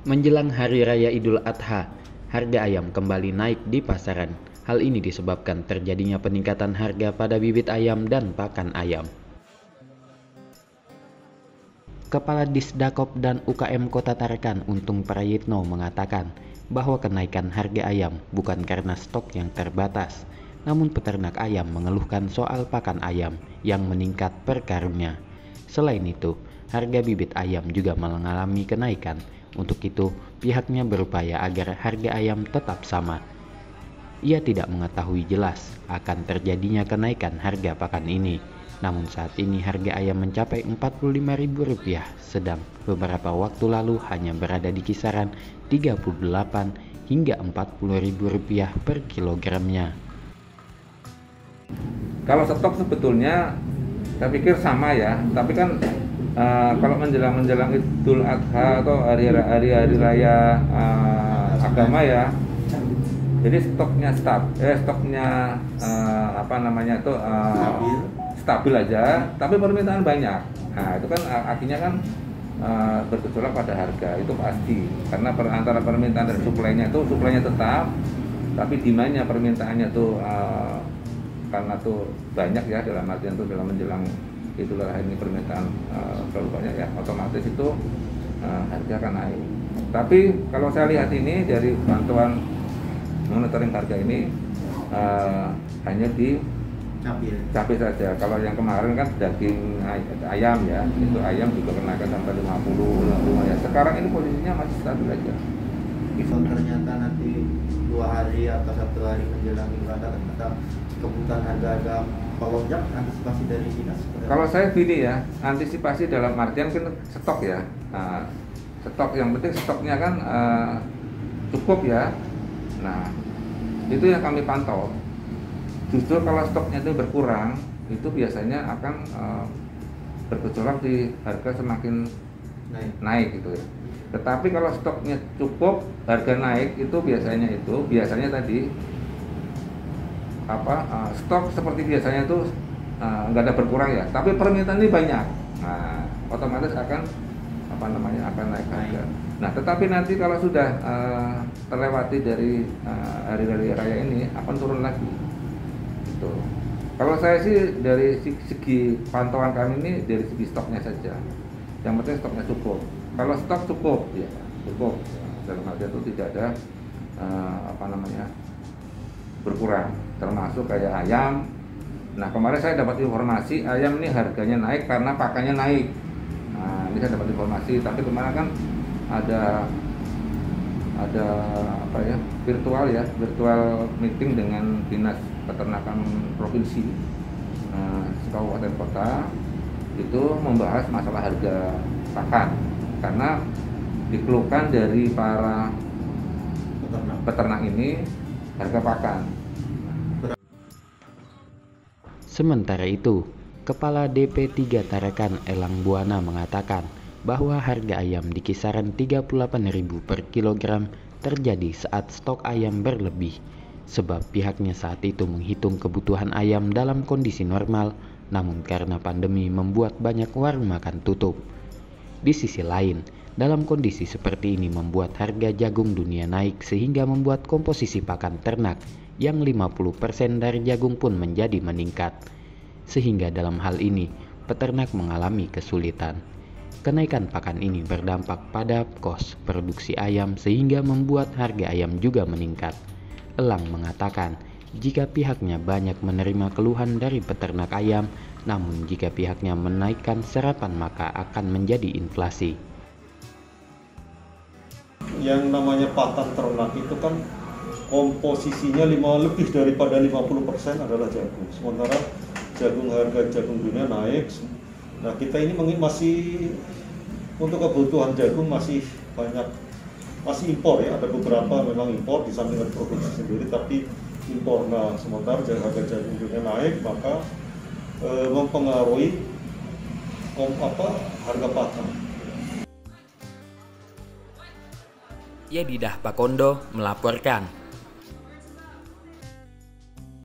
Menjelang Hari Raya Idul Adha, harga ayam kembali naik di pasaran. Hal ini disebabkan terjadinya peningkatan harga pada bibit ayam dan pakan ayam. Kepala Disdakop dan UKM Kota Tarakan Untung Prayitno mengatakan bahwa kenaikan harga ayam bukan karena stok yang terbatas, namun peternak ayam mengeluhkan soal pakan ayam yang meningkat per karungnya. Selain itu, harga bibit ayam juga mengalami kenaikan untuk itu, pihaknya berupaya agar harga ayam tetap sama. Ia tidak mengetahui jelas akan terjadinya kenaikan harga pakan ini. Namun saat ini harga ayam mencapai Rp45.000 sedang beberapa waktu lalu hanya berada di kisaran Rp38 hingga Rp40.000 per kilogramnya. Kalau stok sebetulnya saya pikir sama ya, tapi kan uh, kalau menjelang menjelang Idul Adha atau hari-hari hari raya uh, agama ya. Jadi stoknya stab eh stoknya uh, apa namanya itu uh, stabil. stabil aja tapi permintaan banyak. Nah itu kan akhirnya kan uh, bergejolak pada harga itu pasti. Karena per, antara permintaan dan suplainya itu suplainya tetap tapi demandnya permintaannya tuh uh, karena tuh banyak ya dalam artian tuh dalam menjelang itulah ini permintaan uh, terlalu banyak ya otomatis itu uh, harga akan naik. Tapi kalau saya lihat ini dari bantuan monitoring harga ini uh, hanya di cabai saja. Kalau yang kemarin kan daging ayam ya hmm. itu ayam juga kenaikan sampai 50 55 ya. Sekarang ini posisinya masih stabil aja kalau ternyata nanti dua hari atau satu hari menjelang ibadah ternyata kebutuhan harga-harga melonjak antisipasi dari dinas? Kalau saya gini ya, antisipasi dalam artian kan stok ya. Nah, stok yang penting stoknya kan uh, cukup ya. Nah, itu yang kami pantau. Justru kalau stoknya itu berkurang, itu biasanya akan uh, bergejolak di harga semakin naik, naik gitu ya. Tetapi kalau stoknya cukup, harga naik itu biasanya itu biasanya tadi apa uh, stok seperti biasanya itu uh, nggak ada berkurang ya. Tapi permintaan ini banyak. Nah otomatis akan apa namanya akan naik harga. Nah tetapi nanti kalau sudah uh, terlewati dari uh, hari-hari raya ini akan turun lagi. Itu kalau saya sih dari segi pantauan kami ini dari segi stoknya saja yang penting stoknya cukup. Kalau stok cukup ya cukup. Dalam hal itu tidak ada uh, apa namanya berkurang. Termasuk kayak ayam. Nah kemarin saya dapat informasi ayam ini harganya naik karena pakannya naik. Nah ini saya dapat informasi tapi kemarin kan ada ada apa ya virtual ya virtual meeting dengan dinas peternakan provinsi nah, kabupaten kota itu membahas masalah harga pakan karena dikeluhkan dari para peternak, peternak ini harga pakan. Sementara itu, Kepala DP3 Tarakan Elang Buana mengatakan bahwa harga ayam di kisaran 38.000 per kilogram terjadi saat stok ayam berlebih sebab pihaknya saat itu menghitung kebutuhan ayam dalam kondisi normal namun karena pandemi membuat banyak warung makan tutup. Di sisi lain, dalam kondisi seperti ini membuat harga jagung dunia naik sehingga membuat komposisi pakan ternak yang 50% dari jagung pun menjadi meningkat. Sehingga dalam hal ini, peternak mengalami kesulitan. Kenaikan pakan ini berdampak pada kos produksi ayam sehingga membuat harga ayam juga meningkat. Elang mengatakan, jika pihaknya banyak menerima keluhan dari peternak ayam, namun jika pihaknya menaikkan serapan maka akan menjadi inflasi yang namanya pakan ternak itu kan komposisinya lima lebih daripada 50% adalah jagung. Sementara jagung harga jagung dunia naik. Nah, kita ini masih untuk kebutuhan jagung masih banyak masih impor ya. Ada beberapa memang impor di samping produksi sendiri tapi impor. Nah, sementara harga jagung dunia naik maka e, mempengaruhi kom, apa harga pakan. Yedidah Pakondo melaporkan.